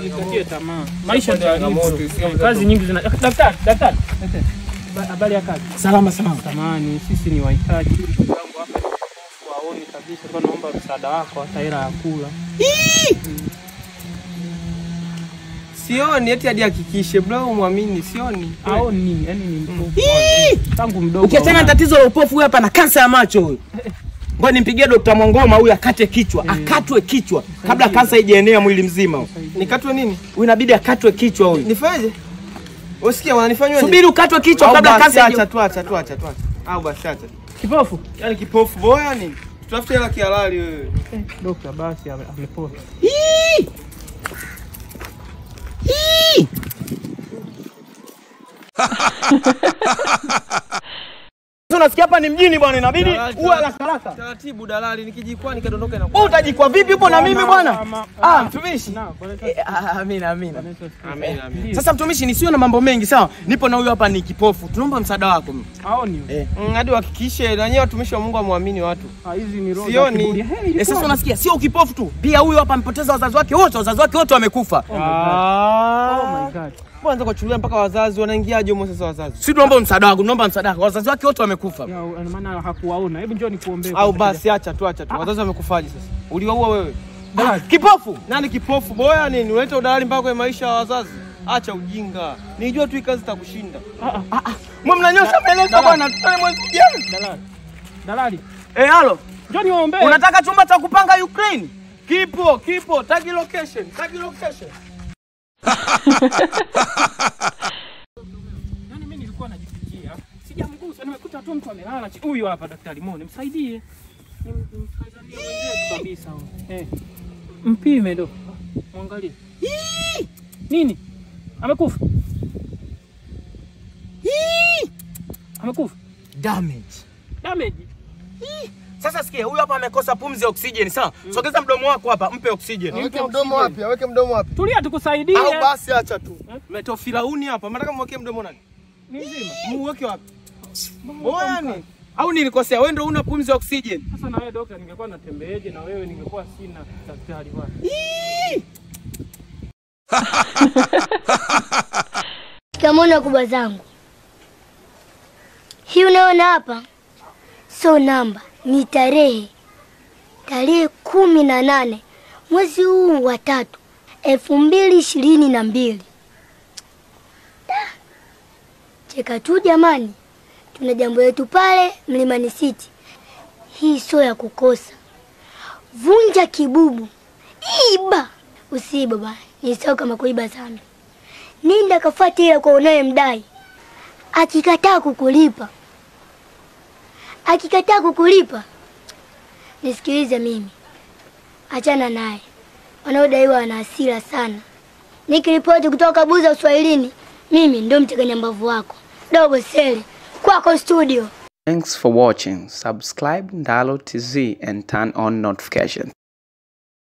Usikatie tamaa. Maisha ndio Changamoto. Kazi nyingi zina Daktari, daktari. daktari. Habari ya kazi? Salama salama. Tamani, sisi ni wahitaji. Ndugu yangu hapa ni kipofu, haoni kabisa. Kwa naomba msaada wako hata hela ya kula. Sioni eti hadi hakikishe bro, muamini sioni. Haoni nini? Yaani ni mpofu. Tangu mdogo. Ukiachana na tatizo la upofu, huyu hapa na kansa ya macho huyu. Ngoja nimpigie Dr. Mwangoma huyu akate kichwa, mm. akatwe kichwa kabla kansa haijaenea mwili mzima. huyu. Nikatwe nini? Huyu inabidi akatwe kichwa huyu. Nifanyeje? Usikia wananifanywa? Subiri ukatwe kichwa kabla kansa acha tu acha tu acha tu acha. Au basi acha. Kipofu. Yaani kipofu boya nini? Tutafute hela kihalali wewe. Eh, Dokta basi amepona. amepoa. Hii! Hii! Sasa unasikia hapa ni mjini bwana, inabidi uwe haraka haraka. Taratibu dalali nikijikwaa nikadondoka na Wewe utajikwa vipi upo na mimi bwana? Ah, mtumishi. Amina, Eh, ah, Amina, amina. Amen, amen. Ndio. Sasa mtumishi, nisiwe na mambo mengi sawa. Nipo na huyu hapa ni kipofu, tunaomba msaada wako. Haoni. huyo. Eh. Mm, hadi uhakikishe na wenyewe watumishi wa Mungu amwamini watu. Ah, hizi ni roho Sioni. ilikuwa- Eh, sasa unasikia, sio kipofu tu, pia huyu hapa amepoteza wazazi wake wote, wazazi wake wote wamekufa. Oh my God. Ah. kwa. Kwanza kuchukulia mpaka wazazi wanaingiaje humo sasa wazazi? Sisi tunaomba msaada wako, tunaomba msaada wako. Wazazi wake wote wamekufa. Ya, maana hakuwaona. Hebu njoo nikuombee. Au basi acha tu acha tu. Wazazi wamekufaje sasa? Uliwaua wewe? Ah, Kipofu. Nani kipofu boya nini? Unaleta udalali mpaka kwenye maisha ya wazazi? Acha ujinga. Nijua tu kazi itakushinda. Ah, ah, Mwe mnanyosha maelezo bwana, tutoe mwezi ujao. dalali. Dalali. Eh, halo. Njoo niombee. Unataka chumba cha kupanga Ukraine? Kipo, kipo, tagi location, tagi location. Yaani mimi nilikuwa najifikia. Sijamgusa, nimekuta tu mtu amelala. Huyu hapa daktari Mone, msaidie. Ni m- Mtanzania mwenzetu kabisa. Eh. Mpime do. Mwangalie. Nini? Amekufa? Amekufa? Damage. Damage. Sasa sikia, huyu hapa amekosa pumzi ya oksijeni, sawa? Sogeza mdomo wako hapa, mpe oksijeni. Aweke mdomo wapi? Aweke mdomo wapi? Tulia tukusaidie. Au basi acha tu. Umetoa filauni hapa. Mnataka mweke mdomo nani? Ni nzima. Muweke wapi? Boya nini? Au nilikosea? Wewe ndio una pumzi ya oksijeni. Sasa na wewe daktari, ningekuwa natembeeje na wewe ningekuwa sina daktari bwana. Shikamoo kubwa zangu. Hii unaona hapa sio namba, ni tarehe. Tarehe kumi na nane mwezi huu wa tatu elfu mbili ishirini na mbili. Cheka tu jamani, tuna jambo letu pale Mlimani City. Hii sio ya kukosa. Vunja kibubu, iba usiiba bana, ni sawa kama kuiba zambi. Nenda kafuate ile kwa unayemdai. Akikataa kukulipa, akikataa kukulipa, nisikilize mimi, achana naye. Wanaodaiwa wana hasira sana. Nikiripoti kutoka Buza Uswahilini, mimi ndio mtekenya mbavu wako dogo Sele, kwako studio. Thanks for watching. Subscribe Ndalo TZ and turn on notifications.